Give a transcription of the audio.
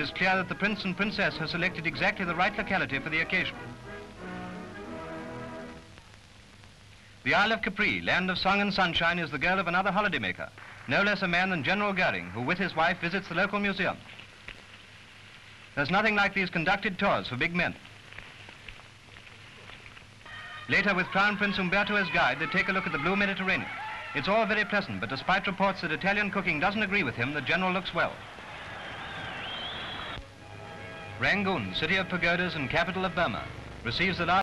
it is clear that the prince and princess have selected exactly the right locality for the occasion. The Isle of Capri, land of song and sunshine, is the girl of another holidaymaker, no less a man than General Goering, who with his wife visits the local museum. There's nothing like these conducted tours for big men. Later, with Crown Prince Umberto as guide, they take a look at the blue Mediterranean. It's all very pleasant, but despite reports that Italian cooking doesn't agree with him, the general looks well. Rangoon, city of pagodas and capital of Burma, receives the last